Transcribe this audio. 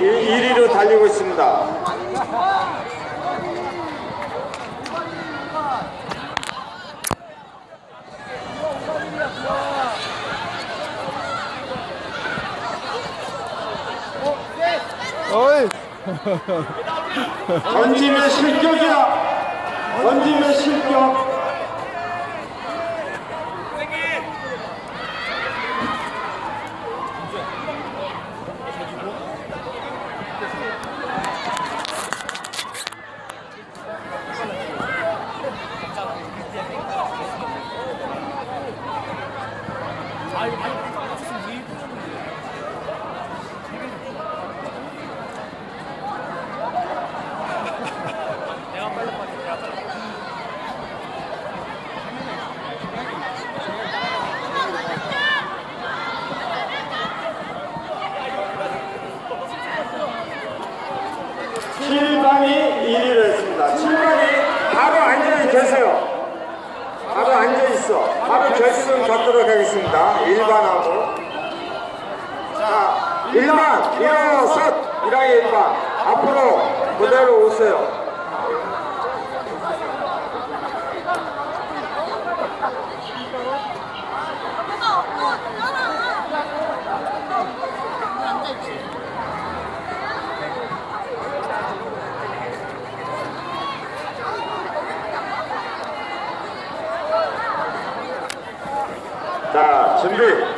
1위로 달리고 있습니다. 어이. 던지면 실격이야. 던지면 실격. I, I 칠반이 1위를 했습니다. 칠반이 바로 앉아 계세요. 바로 앉아 있어. 바로 결승 갖도록 하겠습니다. 1반하고. 자, 1반, 일어서! 1학년 1반. 앞으로 그대로 오세요. 자, 준비.